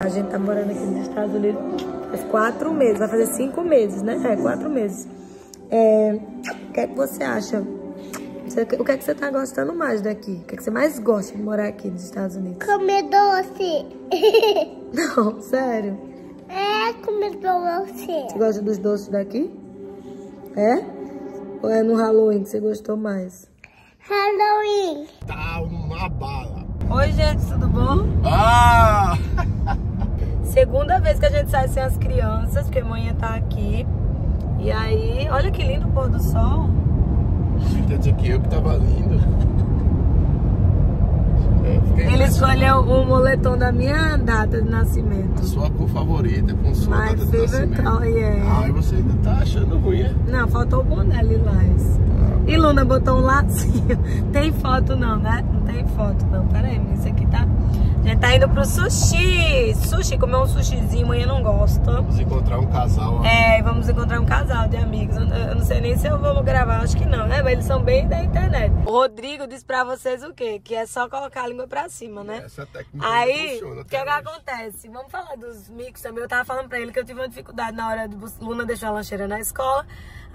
A gente tá morando aqui nos Estados Unidos faz quatro meses, vai fazer cinco meses, né? É, quatro meses. É, o que é que você acha? O que é que você tá gostando mais daqui? O que é que você mais gosta de morar aqui nos Estados Unidos? Comer doce. Não, sério. é, comer doce. Você gosta dos doces daqui? É? Ou é no Halloween que você gostou mais? Halloween. Tá uma bala. Oi, gente, tudo bom? Ah! Segunda vez que a gente sai sem as crianças, porque a manhã tá aqui. E aí, olha que lindo o pôr do sol. Quer dizer que eu que tava lindo. É, Ele escolheu o moletom da minha data de nascimento. Sua cor favorita com sua My data de nascimento. color, yeah. Ai, você ainda tá achando ruim, é? Não, faltou o boné lilás. E Luna botou um lacinho. Tem foto não, né? Não tem foto não. Pera aí, mas isso aqui tá... A gente tá indo pro sushi. Sushi, comer um sushizinho, amanhã não gosto. Vamos encontrar um casal. É, vamos encontrar um casal de amigos. Eu, eu não sei nem se eu vou gravar, acho que não, né? Mas eles são bem da internet. O Rodrigo disse pra vocês o quê? Que é só colocar a língua pra cima, né? Essa técnica Aí, o que, é que acontece? Vamos falar dos micos também. Eu tava falando pra ele que eu tive uma dificuldade na hora de Luna deixou a lancheira na escola.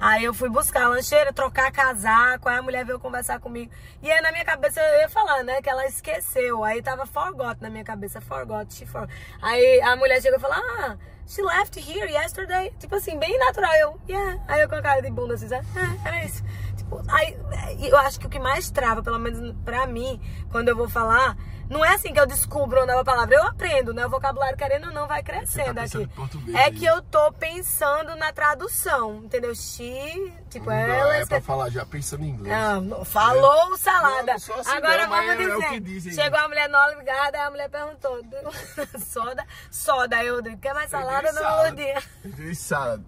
Aí eu fui buscar a lancheira, trocar casaco. Aí a mulher veio conversar comigo. E aí na minha cabeça eu ia falar, né? Que ela esqueceu. Aí tava forgot na minha cabeça. Forgot, she forgot. Aí a mulher chegou e falou: Ah, she left here yesterday. Tipo assim, bem natural. Eu, yeah. Aí eu com a cara de bunda assim? É, era isso. Tipo, aí, eu acho que o que mais trava, pelo menos pra mim, quando eu vou falar, não é assim que eu descubro uma nova palavra. Eu aprendo, né? O vocabulário, querendo ou não, vai crescendo pensando aqui. É aí. que eu tô pensando na tradução, entendeu? She, tipo, Não, ela... é pra falar já pensando em inglês. Ah, não, falou salada. Não, não assim Agora não, mas vamos é- é o dizer. dizem. Chegou a mulher nova ligada, aí a mulher perguntou: soda? Soda. Eu digo: quer mais salada? Entendi Não, salad. Lurdinha. Entendi salad.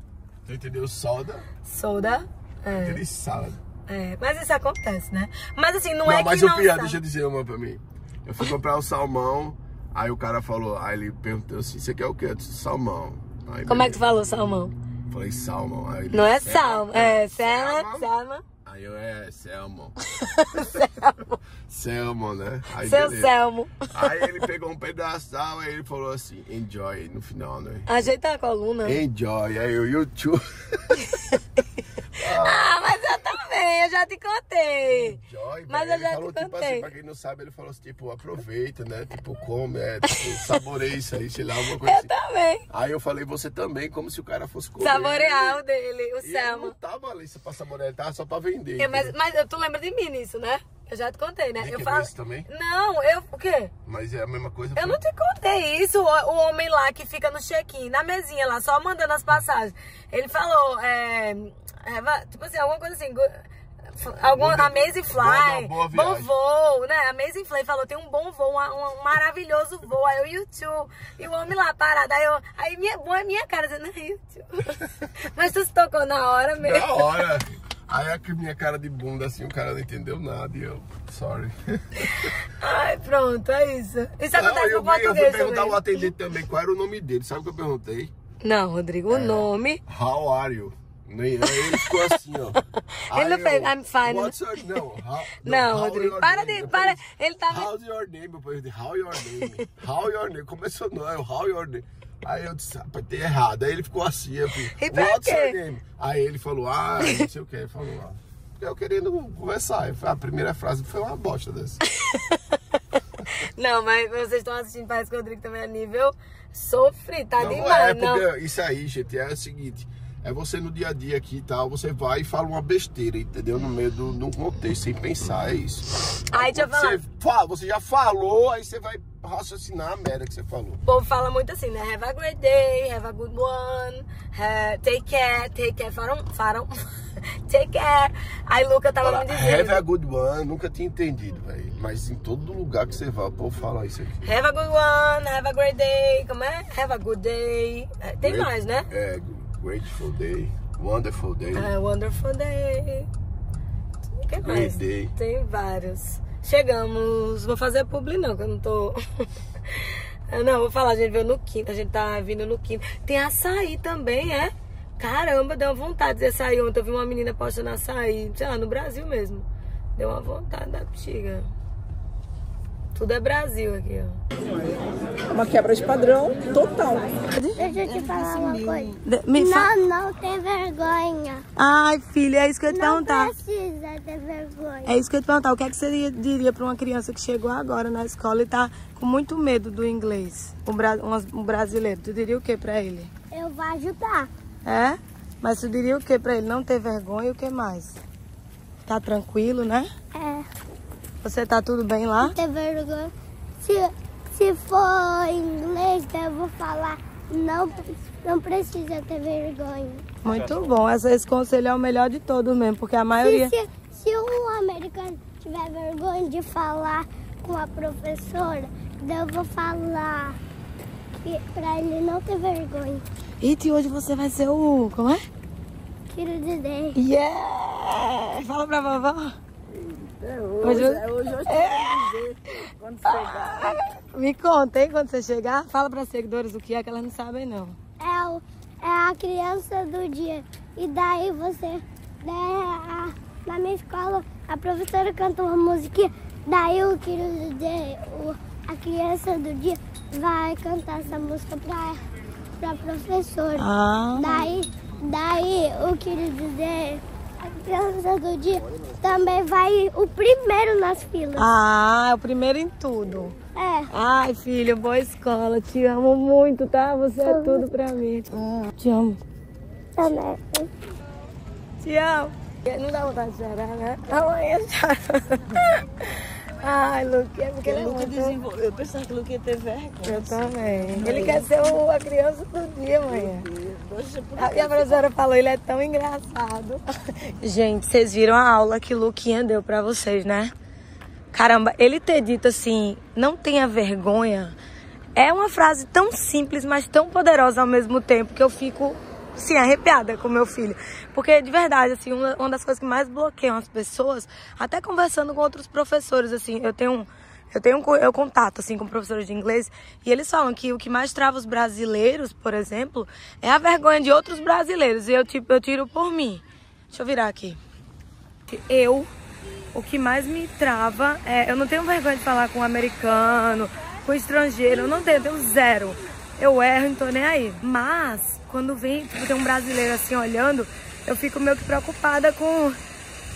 Tu entendeu? Soda. Soda? É, Entendi salad. é. Mas isso acontece, né? Mas assim, não, Não, é mas que o não pior, deixa eu dizer uma pra mim. Eu fui comprar o salmão, aí o cara falou, aí ele perguntou assim, você quer o quê? Eu disse, salmão. Aí Como é que tu falou, salmão? Falei salmão. Aí ele, Não é salmo, é salmon, Salmon? salmon. Aí eu, é, Selmon. Selmon, né? Aí, Seu beleza. Selmo. Aí ele pegou um pedaço tal, aí ele falou assim, enjoy no final, né? Ajeita a coluna. Enjoy. Aí eu, YouTube. Ah, mas eu também, eu já te contei. Enjoy, Mas eu já falou, te tipo assim, contei. pra quem não sabe, ele falou assim, tipo, aproveita, né? Tipo, come, é, tipo, saboreia isso aí, sei lá, alguma coisa Eu assim. também. Aí eu falei, você também, como se o cara fosse comer. Saborear o dele, o E salmon. não tava ali pra saborear, ele tava só pra vender. É, mas, mas tu lembra de mim nisso, né? Eu já te contei, né? De eu falo... desse também? Não, eu. O quê? Mas é a mesma coisa. Eu foi- não te contei isso, o, o homem lá que fica no check-in, na mesinha lá, só mandando as passagens. Ele falou, é, é, va- tipo assim, alguma coisa assim, algum, Amazing Fly, bom voo, né? Amazing Fly falou, tem um bom voo, um, um maravilhoso voo. Aí eu, YouTube, e o homem lá parado. Aí, eu, aí minha, boa minha cara dizendo, não, YouTube. Mas tu se tocou na hora mesmo. Na hora. Aí a minha cara de bunda, assim, o cara não entendeu nada e eu, sorry. Ai, pronto, é isso. Isso Não, acontece eu, com fui- eu fui português perguntar ao atendente também qual era o nome dele. Sabe o que eu perguntei? Não, Rodrigo, o nome... How are you? Nem- ele ficou assim, ó. Ele não fez, I'm fine. What's your não, how, Não, how Rodrigo, para de- para, ele tava- How's your name? Eu falei, how your name? How your name? Começou não, eu, how your name? Aí eu disse, rapaz, tem errado. Aí ele ficou assim, eu falei, what's your name? Aí ele falou, ah, não sei o que, ele falou, ah. Eu querendo conversar. A primeira frase foi uma bosta dessa. Não, mas vocês estão assistindo, parece que o Rodrigo também é nível sofrido, tá Não demais, é, não. isso aí, gente, é o seguinte. É você no dia a dia aqui e tal, você vai e fala uma besteira, entendeu? No meio do, um contexto, sem pensar, é isso. Aí, deixa eu Quando falar. Você, fala, você já falou, aí você vai raciocinar a merda que você falou. O povo fala muito assim, né? Have a great day, have a good one, ha- take care, take care, faram, faram, take care. Aí Luca tava Fala, me have a dizendo, good one, nunca tinha entendido, velho. Mas em todo lugar que você vai, o povo fala isso aqui. have a good one, have a great day, como é? Have a good day. É, Tem Great- mais, né? É, grateful day, wonderful day, Ah, wonderful day. O que mais? day. Tem vários. Chegamos. Vou fazer publi não, que eu não tô. Ah, não, vou falar, a gente veio no quinto, a gente tá vindo no quinto. Tem açaí também, é? Caramba, deu uma vontade de açaí. Ontem eu vi uma menina postando açaí, sei lá, no Brasil mesmo. Deu uma vontade da bexiga. Tudo é Brasil aqui, ó. Uma quebra de padrão total. Deixa eu te falar uma coisa. De- fa- Não, não tem vergonha. Ai, filha, é isso que eu ia te Não perguntar. precisa ter vergonha. É isso que eu ia te perguntar. O que é que você diria- pra uma criança que chegou agora na escola e tá com muito medo do inglês? Um, bra- um brasileiro. Tu diria o que pra ele? Eu vou ajudar. É? Mas tu diria o que pra ele? Não ter vergonha e o que mais? Tá tranquilo, né? É, Você tá tudo bem lá? ter vergonha. Se, se for inglês, eu vou falar. Não, não precisa ter vergonha. Muito bom. Esse conselho é o melhor de todos mesmo, porque a maioria. Se, se, se um americano tiver vergonha de falar com a professora, eu vou falar que, pra ele não ter vergonha. Iti, hoje você vai ser o. Como é? Tiro de dez. Yeah! Fala pra vovó. Hoje, eu- É hoje eu te dizer quando chegar. Me conta, hein, quando você chegar. Fala para seguidores o que é que elas não sabem, não. É, o, é a criança do dia. E daí você. Daí a- na minha escola, a professora canta uma musiquinha. Daí o o, a criança do dia vai cantar essa música pra, pra professora. Ah. Daí, daí o querido de, a criança do dia também vai o primeiro nas filas. Ah, é o primeiro em tudo. É. Ai, filho, boa escola. Te amo muito, tá? Você é tudo pra mim. Te amo. Também. Te amo. Não dá vontade de chorar, né? Amanhã chora. Ai, Luque, é porque ele é muito... desenvolveu. Eu pensava que o Luke ia ter vergonha. Eu também. Ele quer ser o- a criança do dia amanhã. Poxa, por A professora falou, ele é tão engraçado. Gente, vocês viram a aula que o Luquinha deu pra vocês, né? Caramba, ele ter dito assim, não tenha vergonha, é uma frase tão simples, mas tão poderosa ao mesmo tempo, que eu fico, assim, arrepiada com meu filho. Porque, de verdade, assim, uma, das coisas que mais bloqueiam as pessoas, até conversando com outros professores, assim, eu tenho um eu tenho eu contato assim com professores de inglês e eles falam que o que mais trava os brasileiros, por exemplo, é a vergonha de outros brasileiros. E eu tipo eu tiro por mim. Deixa eu virar aqui. Eu o que mais me trava é eu não tenho vergonha de falar com um americano, com um estrangeiro, eu não tenho, eu tenho zero. Eu erro, não tô nem aí. Mas quando vem, tipo, tem um brasileiro assim olhando, eu fico meio que preocupada com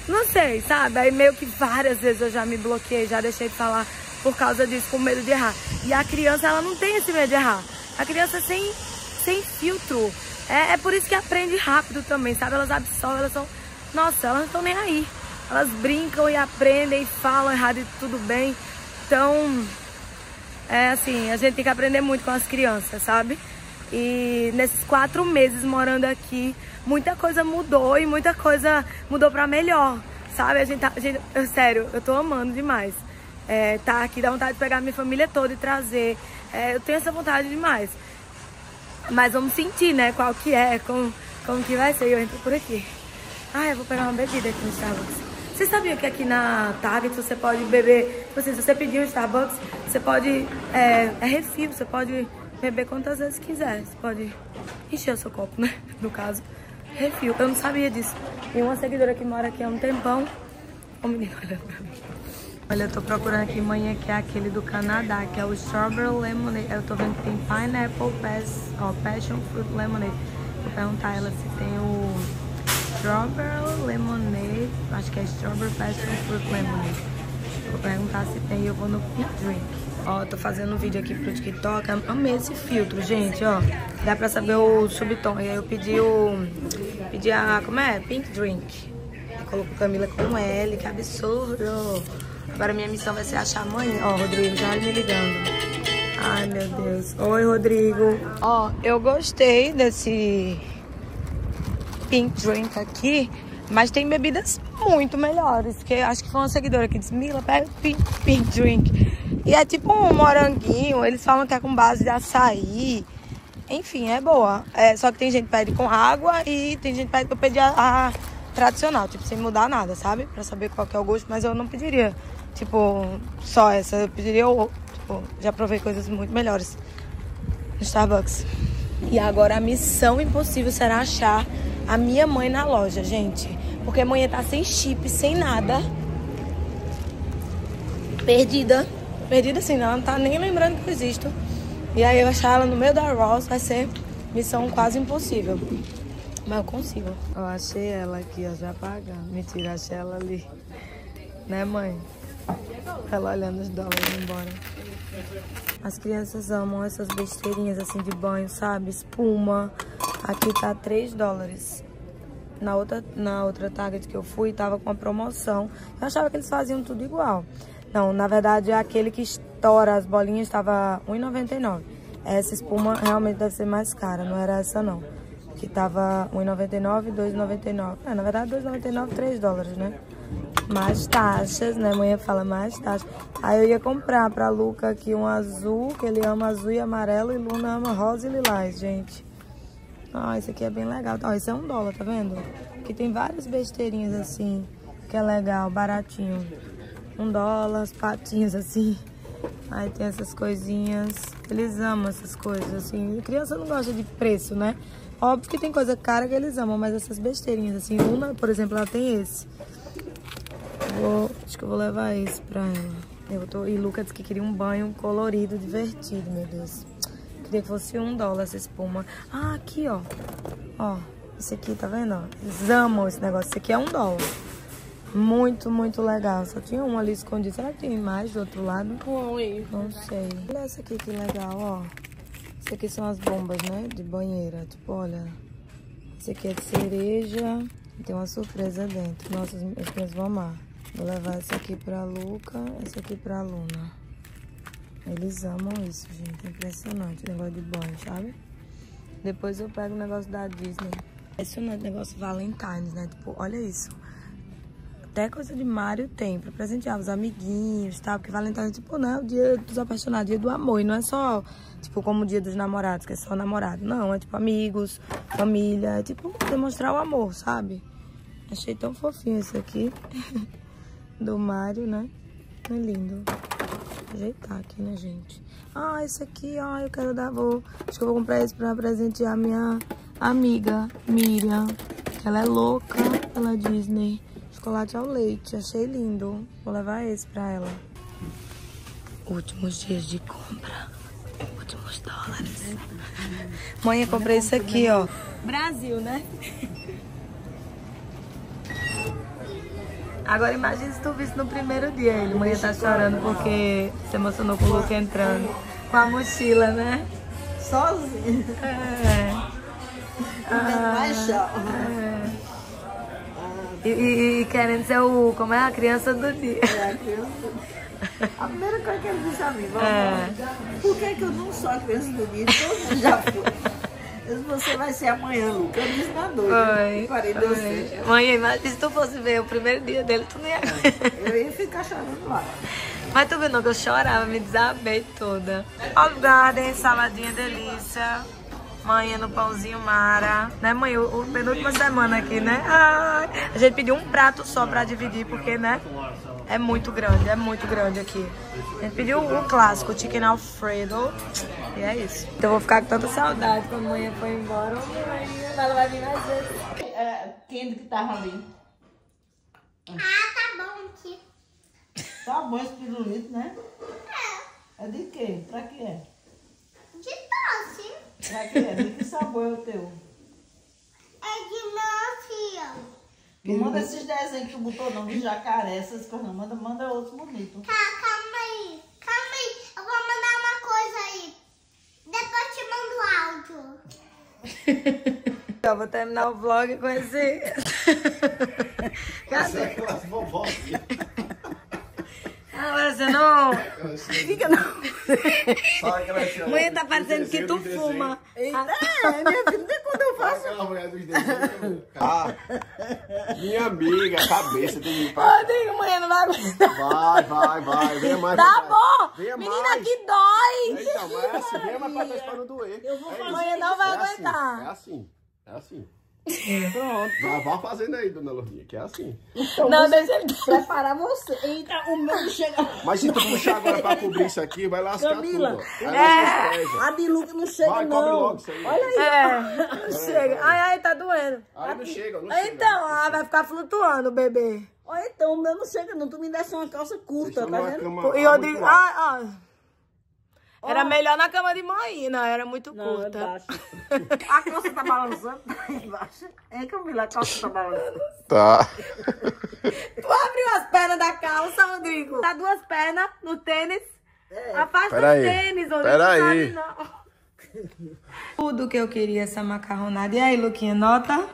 não sei, sabe? Aí meio que várias vezes eu já me bloqueei, já deixei de falar por causa disso, com medo de errar. E a criança, ela não tem esse medo de errar. A criança é sem, sem filtro. É, é por isso que aprende rápido também, sabe? Elas absorvem, elas são. Nossa, elas não estão nem aí. Elas brincam e aprendem, falam errado e tudo bem. Então, é assim, a gente tem que aprender muito com as crianças, sabe? E nesses quatro meses morando aqui, muita coisa mudou e muita coisa mudou pra melhor, sabe? A gente tá, a gente, eu, sério, eu tô amando demais. É, tá aqui, dá vontade de pegar minha família toda e trazer. É, eu tenho essa vontade demais. Mas vamos sentir, né? Qual que é, como, como que vai ser. Eu entro por aqui. Ah, eu vou pegar uma bebida aqui no Starbucks. Você sabia que aqui na Target você pode beber, tipo assim, se você pedir um Starbucks, você pode, é, é refil, você pode beber quantas vezes quiser. Você pode encher o seu copo, né? No caso, refil. Eu não sabia disso. E uma seguidora que mora aqui há um tempão, o menino pra mim. Olha, eu tô procurando aqui manhã que é aquele do Canadá, que é o Strawberry Lemonade. Eu tô vendo que tem Pineapple Pass, ó, Passion Fruit Lemonade. Vou perguntar a ela se tem o Strawberry Lemonade. Acho que é Strawberry Passion Fruit Lemonade. Vou perguntar se tem e eu vou no Pink Drink. Ó, tô fazendo um vídeo aqui pro TikTok. Amei esse filtro, gente, ó. Dá pra saber o subtom. E aí eu pedi o... Pedi a... Como é? Pink Drink. Colocou Camila com L, que absurdo. Agora minha missão vai ser achar a mãe. Ó, Rodrigo, já me ligando. Ai, meu Deus. Oi, Rodrigo. Ó, eu gostei desse pink drink aqui, mas tem bebidas muito melhores. Que acho que foi uma seguidora que disse, Mila, pega o pink, pink drink. E é tipo um moranguinho, eles falam que é com base de açaí. Enfim, é boa. É, só que tem gente que pede com água e tem gente que pede pra pedir a, a tradicional, tipo, sem mudar nada, sabe? Pra saber qual que é o gosto, mas eu não pediria, tipo, só essa. Eu pediria, o- tipo, já provei coisas muito melhores no Starbucks. E agora a missão impossível será achar a minha mãe na loja, gente. Porque a mãe tá sem chip, sem nada. Perdida. Perdida assim, não, não tá nem lembrando que eu existo. E aí eu achar ela no meio da Ross vai ser missão quase impossível. Mas eu consigo. Eu achei ela aqui, ó, já pagando. Mentira, achei ela ali. Né, mãe? Ela olhando os dólares embora. As crianças amam essas besteirinhas assim de banho, sabe? Espuma. Aqui tá 3 dólares. Na outra, na outra Target que eu fui, tava com uma promoção. Eu achava que eles faziam tudo igual. Não, na verdade, aquele que estoura as bolinhas estava R$1,99. Essa espuma realmente deve ser mais cara, não era essa não. Que tava R$1,99 e R$2,99. É, na verdade, R$2,99, 3 dólares, né? Mais taxas, né? Mãe fala mais taxas. Aí eu ia comprar pra Luca aqui um azul, que ele ama azul e amarelo, e Luna ama rosa e lilás, gente. Ah, esse aqui é bem legal. Ó, esse é um dólar, tá vendo? Aqui tem várias besteirinhas assim, que é legal, baratinho. Um dólar, as patinhas assim. Aí tem essas coisinhas. Eles amam essas coisas, assim. Criança não gosta de preço, né? Óbvio que tem coisa cara que eles amam, mas essas besteirinhas, assim. Luna, por exemplo, ela tem esse. Vou, acho que eu vou levar esse pra ela. Eu tô, e Lucas disse que queria um banho colorido, divertido, meu Deus. Queria que fosse um dólar essa espuma. Ah, aqui, ó. Ó, esse aqui, tá vendo? Eles amam esse negócio. Esse aqui é um dólar. Muito, muito legal. Só tinha um ali escondido. Será que tem mais do outro lado? Não sei. Olha essa aqui que legal, ó. Esse aqui são as bombas, né? De banheira. Tipo, olha. Esse aqui é de cereja. Tem uma surpresa dentro. Nossa, as as minhas vão amar. Vou levar essa aqui pra Luca, essa aqui pra Luna. Eles amam isso, gente. É impressionante o negócio de banho, sabe? Depois eu pego o negócio da Disney. Impressionante o negócio Valentine's, né? Tipo, olha isso. Até coisa de Mario tem pra presentear os amiguinhos, tá? Porque Valentine's, tipo, não é o dia dos apaixonados, dia do amor. E não é só, tipo, como o dia dos namorados, que é só namorado. Não, é tipo amigos, família. É tipo demonstrar o amor, sabe? Achei tão fofinho esse aqui. do Mario, né? É lindo. Vou ajeitar aqui, né, gente? Ah, esse aqui, ó, eu quero dar, vou... Acho que eu vou comprar esse pra presentear minha amiga, Miriam. Ela é louca pela Disney. Chocolate ao leite, achei lindo. Vou levar esse pra ela. Últimos dias de compra. Últimos dólares. Mãe, eu comprei isso aqui, ó. Brasil, né? Agora imagina se tu visse no primeiro dia ele. Mãe tá chorando porque se emocionou com o Luca entrando. Com a mochila, né? Sozinho. É. Tchau. é. E, e- e querendo ser o. Como é a criança do dia. É a criança. A primeira coisa que ele disse a mim, vovó, É. por que, que eu não sou a criança do dia? Todo já foi. Você vai ser amanhã, Luca. Eu disse na doida. Oi. Parei de ser. Mãe, imagina se tu fosse ver o primeiro dia dele, tu não ia. Eu ia ficar chorando lá. Mas tu viu não que eu chorava, me desabei toda. Olive Garden, saladinha delícia. Manhã no pãozinho Mara. Né, mãe? O, o penúltima semana aqui, né? Ai, a gente pediu um prato só pra dividir, porque, né? É muito grande, é muito grande aqui. A gente pediu o clássico, o chicken alfredo. E é isso. Então eu vou ficar com tanta saudade quando a manhã for embora. Ô, mãe, ela vai vir mais vezes. É, quem que tava ali? Ah, tá bom aqui. Tá bom esse pirulito, né? É de quê? Pra que é? De doce. Pra que é? De que sabor é o teu? É de melancia. Não manda esses desenhos que tu botou não, de jacaré, essas coisas não. Manda, manda outros bonitos. Tá, calma aí. Calma aí. Eu vou mandar uma coisa aí. Depois te mando áudio. Eu vou terminar o vlog com esse. Cadê? Aquelas vovó aqui. Agora você não. Fica não. Mãe tá do parecendo que tu fuma. É, minha filha, quando eu faço. Aquela mulher dos desenhos. Ah, minha amiga, cabeça tem que Ô, diga, mãe, não vai aguentar. Vai, vai, vai. Venha mais. Tá pra bom! Venha Menina, mais. que dói! Então, mas é assim, venha mais pra trás pra não doer. Eu vou fazer. Mãe, não vai aguentar. É assim, é assim. Pronto. Já vá fazendo aí, dona Lourdinha, que é assim. Não, deixa ele. Preparar você. Eita, o meu chega. Mas se tu puxar agora pra cobrir isso aqui, vai lascar Camila, tudo. pés, ó. A de Luca não chega, Vai, cobre não. logo isso aí. Olha aí. É, chega. Ai, ai, tá doendo. Aí não chega, não chega. Então, ah, vai ficar flutuando o bebê. Olha, então, o meu não chega não. Tu me desse uma calça curta, tá vendo? E eu digo, ah, ah. Era melhor na cama de não, era muito Não, é curta. baixo. A calça tá balançando, tá embaixo. É, Camila, a calça tá balançando. Tá. Tu abriu as pernas da calça, Rodrigo. Tá duas pernas no tênis. Afasta Pera aí. tênis, Rodrigo. Pera não aí. sabe, não. Tudo que eu queria essa macarronada. E aí, Luquinha, nota?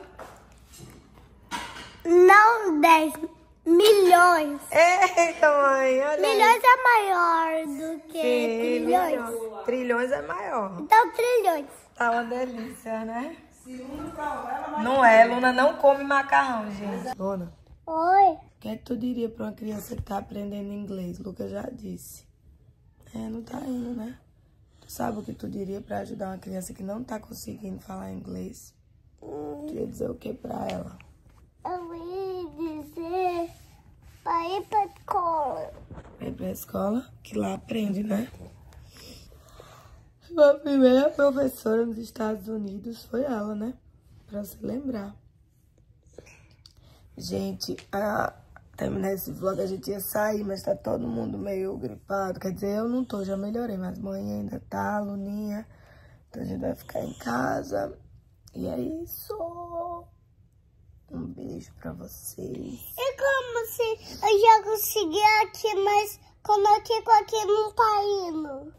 Não 10, milhões. Eita, mãe, olha aí. Milhões é maior do que Sim, trilhões. milhões. Trilhões é maior. Então, trilhões. Tá uma delícia, né? Não é, Luna não come macarrão, gente. Luna, Oi. o que é que tu diria pra uma criança que tá aprendendo inglês? Lucas já disse. É, não tá indo, né? Tu sabe o que tu diria pra ajudar uma criança que não tá conseguindo falar inglês? Tu ia dizer o que pra ela? Eu ia pra ir pra escola. Ir pra escola, que lá aprende, né? A primeira professora nos Estados Unidos foi ela, né? Pra se lembrar. Gente, a terminar esse vlog a gente ia sair, mas tá todo mundo meio gripado. Quer dizer, eu não tô, já melhorei, mas mãe ainda tá, Luninha. Então a gente vai ficar em casa. E é isso. Um beijo pra vocês. Eu já consegui aqui, mas como eu fico aqui não tá indo?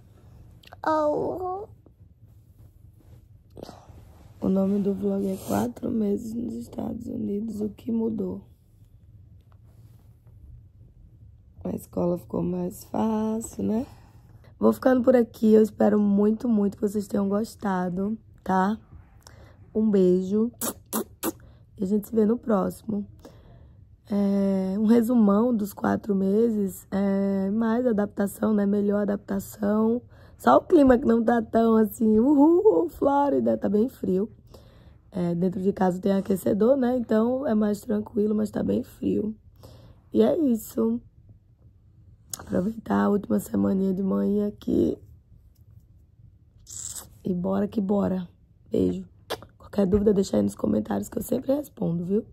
Oh. O nome do vlog é Quatro Meses nos Estados Unidos, o que mudou? A escola ficou mais fácil, né? Vou ficando por aqui, eu espero muito, muito que vocês tenham gostado, tá? Um beijo e a gente se vê no próximo. É, um resumão dos quatro meses, é, mais adaptação, né? Melhor adaptação. Só o clima que não tá tão assim, uhul, Flórida, tá bem frio. É, dentro de casa tem aquecedor, né? Então é mais tranquilo, mas tá bem frio. E é isso. Aproveitar a última semaninha de manhã aqui. E bora que bora. Beijo. Qualquer dúvida, deixa aí nos comentários que eu sempre respondo, viu?